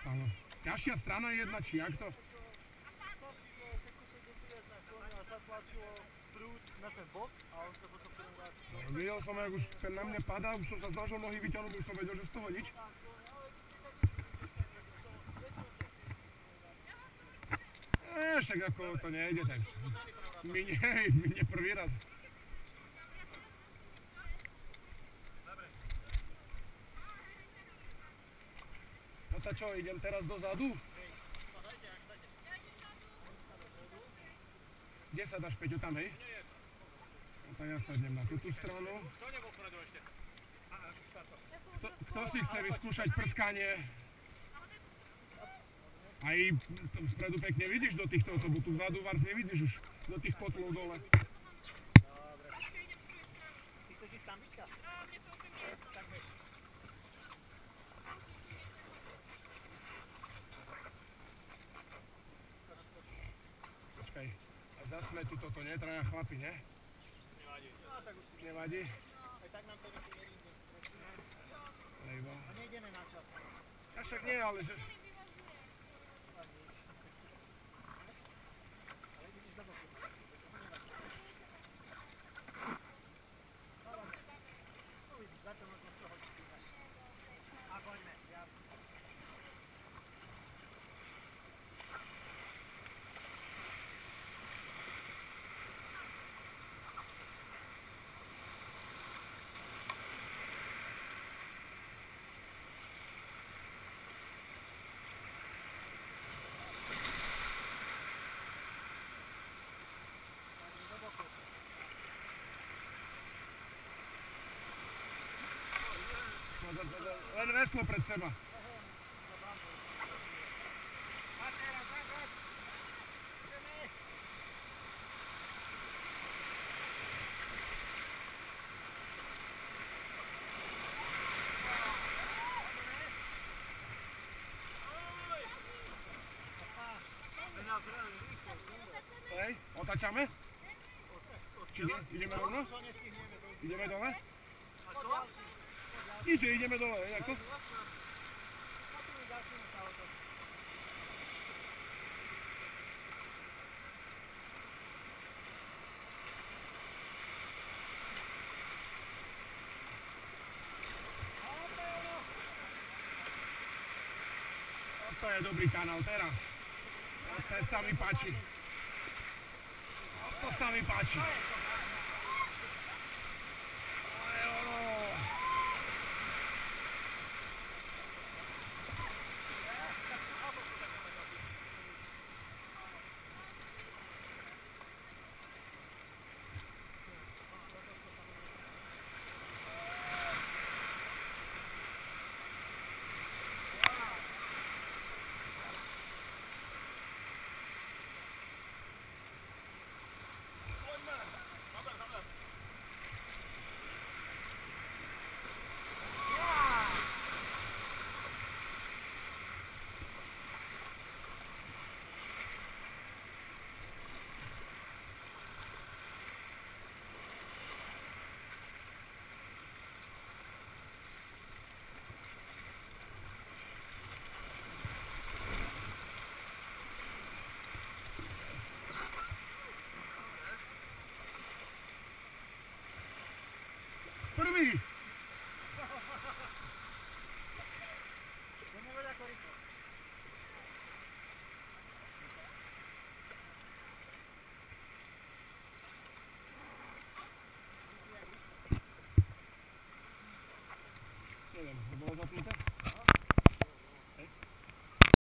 stalo? Ťažšia strana jedna, či jak to? No, Videl som, jak už ten na mne padá, už som sa snažil nohy vyťahnuť, už som vedel, že z toho nič. E, ako to nejde, tak mi nie, mi nie prvý raz. No tak čo, idem teraz dozadu? Kde sa dáš, Peťo, tam, hej? No tak ja sadnem na túto stranu. Kto nebol vpredu ešte? Kto, si chce vyskúšať prskanie? Aj tam spredu pekne vidíš do týchto, lebo tu vzadu vart nevidíš už do tých kotlov dole. Ty chceš ísť tam byťka? Tak bež. Počkaj, a zasme tu toto, nie? Traja chlapi, nie? Nevadí. No tak už Nevadí? aj tak nám to neríde. Lebo... A nejdeme na čas. A však nie, ale že... A nič. Ale vidíš do boku. To nevadí. Dávame. Uvidíš, za to možno z toho vypínaš. A poďme, ja... Poďme do boku. Pozor, pozor, len veslo pred seba. A teraz, a teraz. Ideme. Hej, otačame? Či nie? Ideme rovno? To nestihneme, to už Ideme dole? Nič, ideme dole, ako? To je dobrý kanál teraz. To sa mi páči. To sa mi páči. To je ono. Prvý. Ideme veľa